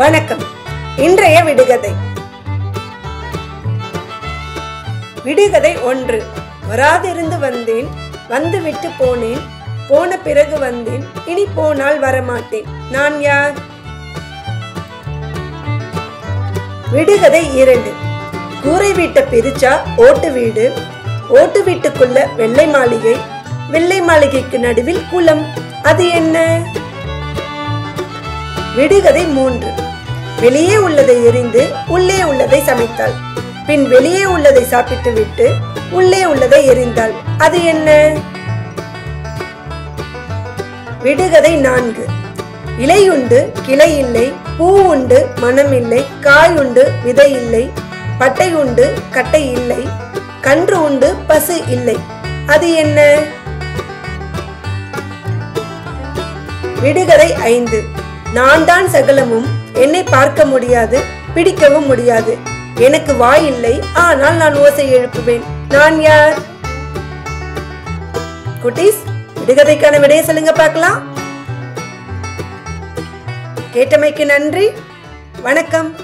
வணக்கம். இன்றைய விடுகதை. விடுகதை ஒன்று. வராதிருந்து வந்தேன் வந்து விட்டு போனேன் போன பிறகு வந்தேன் இனி போனால் வரமாட்டேன். நான் யார்? விடுகதை இரண்டு. கூரை வீட்டை பிரிச்சா ஓட்டு வீடு ஓட்டு வீட்டுக்குள்ள வெள்ளை மாளிகை வெள்ளை மாளிகைக்கு நடுவில் குளம். அது என்ன? விடுகதை மூன்று. வெளியே உள்ளதை எரிந்து உள்ளே உள்ளதை சமைத்தாள். பின் வெளியே உள்ளதை சாப்பிட்டு விட்டு உள்ளே உள்ளதை எரிந்தாள். அது என்ன? விடுகதை நான்கு. இலை உண்டு கிளை இல்லை பூ உண்டு மனம் இல்லை காய் உண்டு விதை இல்லை பட்டை உண்டு கட்டை இல்லை கன்று உண்டு பசு இல்லை. அது என்ன? விடுகதை ஐந்து. நான் தான் சகலமும் என்னை பார்க்க முடியாது பிடிக்கவும் முடியாது. எனக்கு வாய் இல்லை ஆனால் நான் ஓசை எழுப்புவேன். நான் யார்? குட்டீஸ் விடுகதைக்கான விடையை சொல்லுங்க பார்க்கலாம். கேட்டமைக்கு நன்றி. வணக்கம்.